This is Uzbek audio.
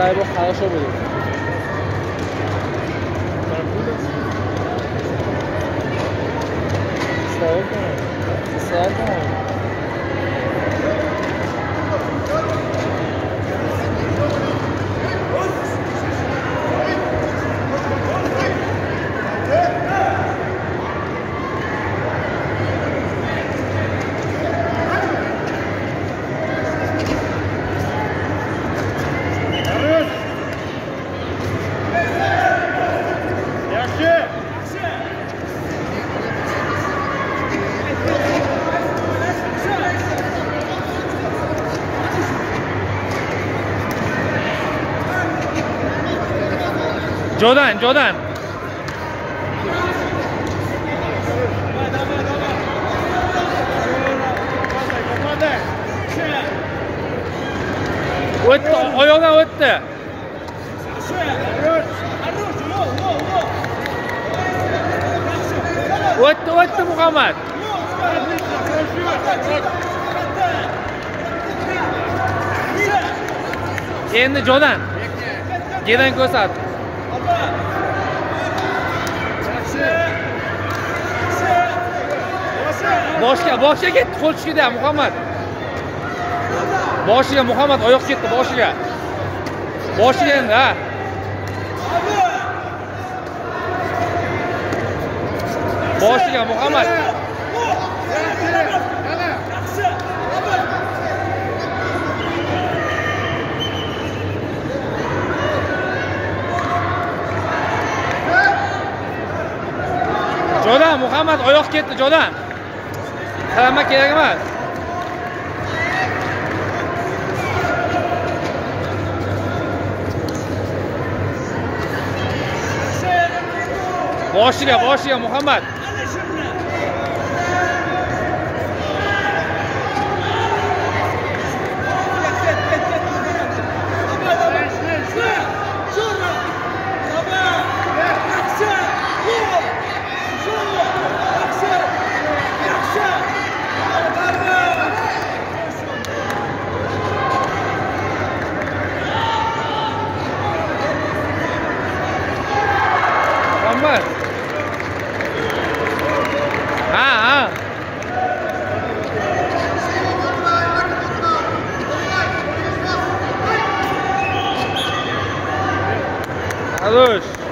سعی با خراشو Jordan, Jordan. O'tdi, oyoqdan o'tdi. O'tdi, o'tdi Muhammad. Endi Jordan. Gedan ko'rsat. Boshga, boshiga ketdi, qo'l tushgida Muhammad. Boshiga Muhammad oyoq ketdi, boshiga. Boshiga endi, ha. Boshiga Muhammad. جادم محمد آیاخ کت جادم. همه که یک مرد. باشی ده محمد. Adeus.